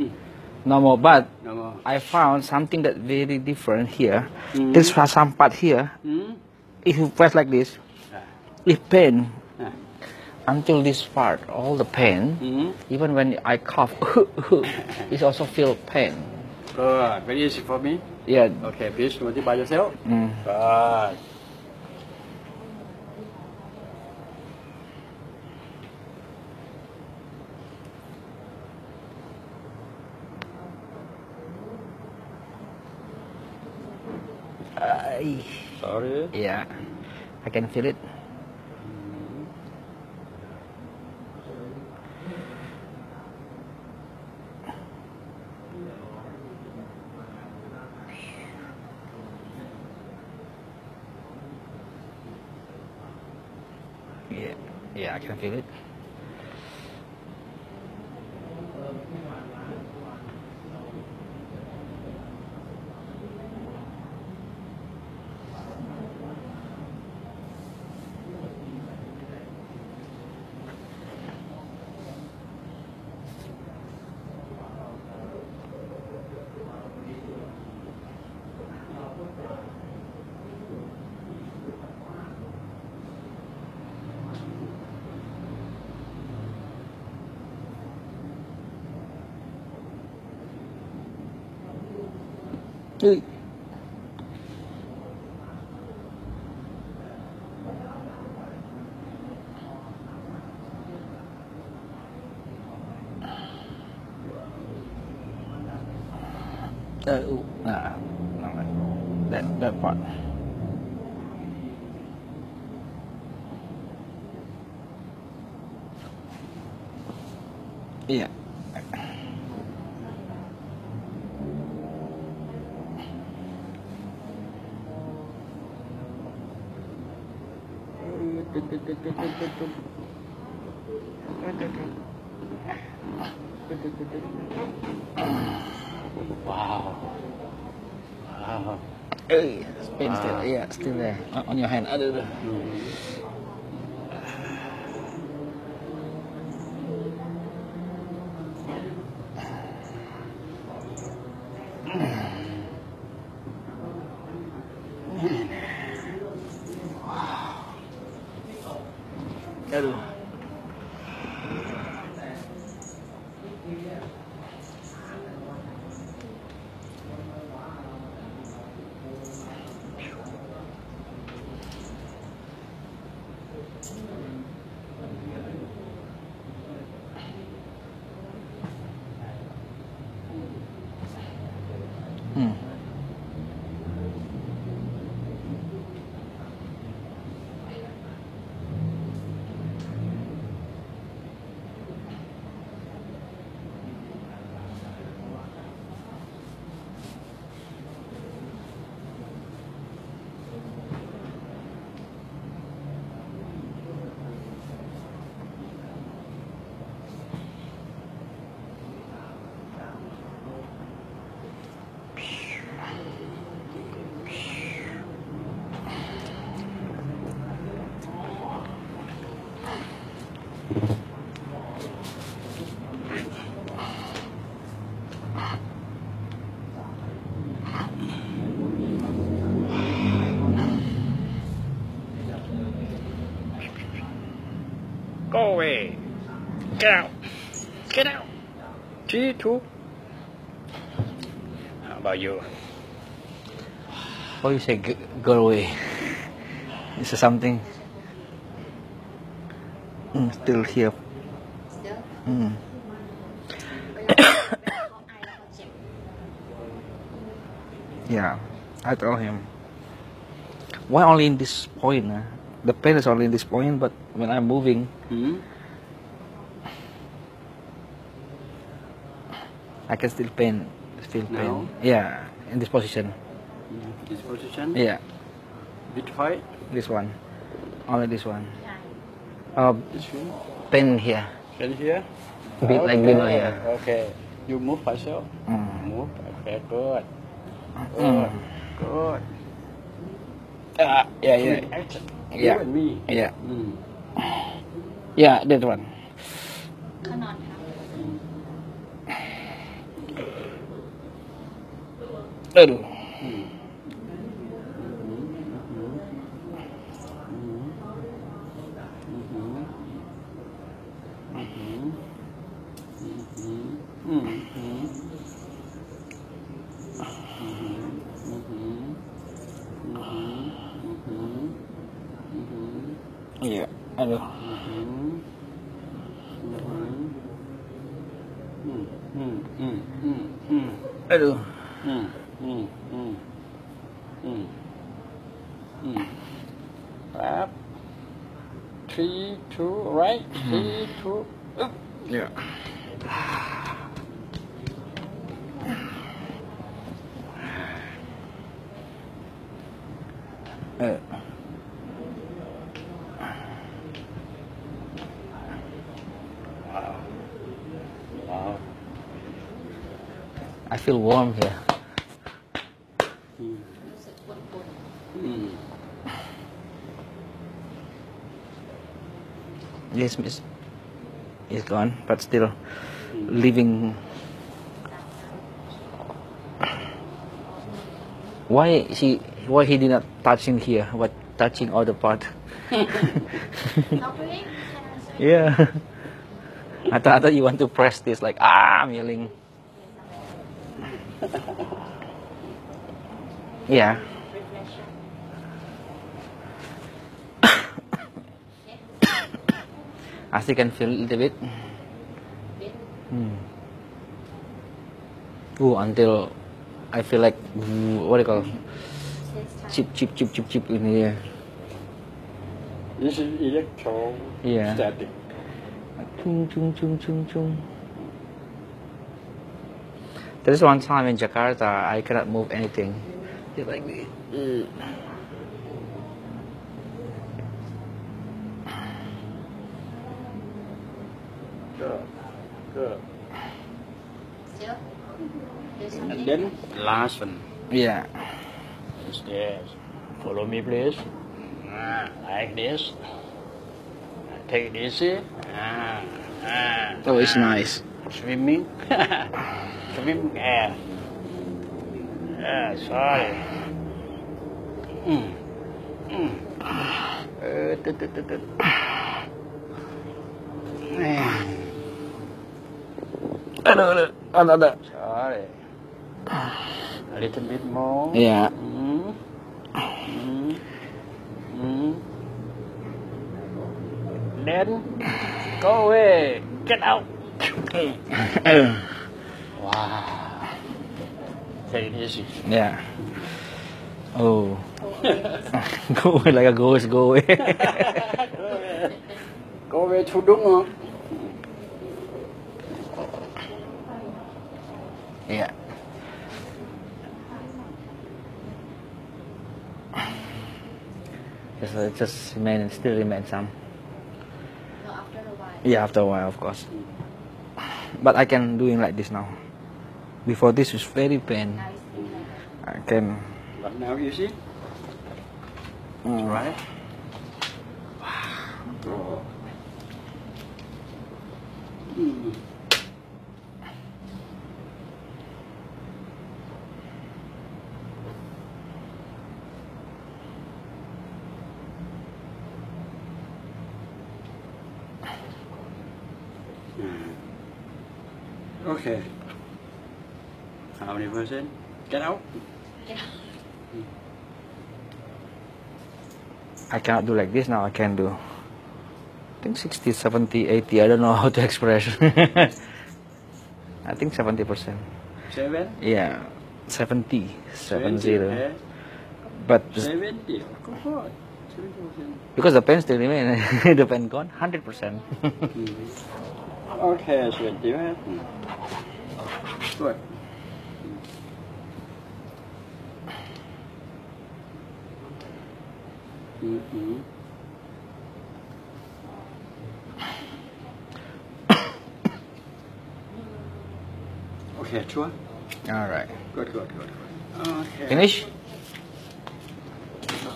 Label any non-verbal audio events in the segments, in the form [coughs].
Mm. more. But No more. I found something that very different here. Mm. There's some part here. Hmm? If you press like this, Ah. it pain Ah. until this part, all the pain. Hmm? Even when I cough, [laughs] it also feel pain. Good. Very easy for me. Yeah. Okay, please notify yourself. Mm. Good. Ay. Sorry. Yeah, I can feel it. Yeah, yeah, I can feel it. Ui. Uh, ooh, nah, no, that that part. Yeah. Wow. Wow. Hey, pain still, there. yeah, still there on on your hand. Aduh, away. Get out. Get out. G two. How about you? What you say? Go away. [laughs] Is there something? Mm, still here. Still. Mm. [coughs] yeah, I told him. Why only in this point? Huh? The pain is only in this point, but when I'm moving, Hmm? I can still pain, feel pain. Now? Yeah, in this position. This position? Yeah, Which fight? this one, only this one. ใช่ Uh, This one? pain here. Pain here? Bit like below here. Okay. You move yourself. Mm. Move. Okay, good. Mm. Good. Good. Uh, yeah, yeah, action yeah. you and me. Yeah. Mm. [sighs] Yeah, that one. Aduh. Iya. Aduh. Aduh. Up. Three, two, right. Three, two, up. Iya. Eh. I feel warm here. Hmm. Yes, miss. Is gone, but still living. Why she? Why he did not touching here? but touching other part? yeah. [laughs] I thought, I thought you want to press this like ah, I'm yelling. Yeah. reflection I still can feel a little bit. Hmm. Ooh, until I feel like ooh, what do you call chip chip chip chip chip in here. This is electro Yeah. static. Chung chung chung chung chung. There is one time in Jakarta I cannot move anything. Just like. Mm. Good. Good. And then last one Yeah. is this. Follow me, please. Ah, like this. Take it easy. Ah, ah, Oh, it's ah. nice. Swimming. [laughs] Swim air. Ah, sorry. Mm. Mm. Uh, tut, tut, tut, tut. Ah, Another, another. Sorry. A little bit more. Yeah. Mm. Mm. Mm. Then go away. Get out. Wow. Take it easy. yeah. Oh. [laughs] go away like a ghost. Go away. Go away to đúng yeah. Just, uh, just remain, still remain some. no after a while Yeah, after a while, of course. But I can do it like this now. Before this was very pain. nice thing like that I can. But now easy. Mm. Right? Wow. Mm. Okay. How many percent? Get out. Get out. I cannot do like this now. I can do. I think 60, 70, 80. I don't know [laughs] how to express. I think 70 percent. Seven. Yeah, 70, 70. eh? But Seventy. Go for it. Seventy percent. because the pen still remain, [laughs] the pen gone, 100 percent. [laughs] Okay, seventy. eh? Mm. Good. Mm-hmm. [coughs] Okay, sure. All right. Good, good, good. Okay. Finish.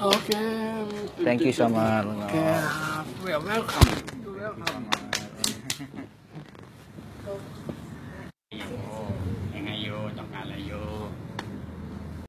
Okay. Thank you so much. Okay. Welcome. You're welcome.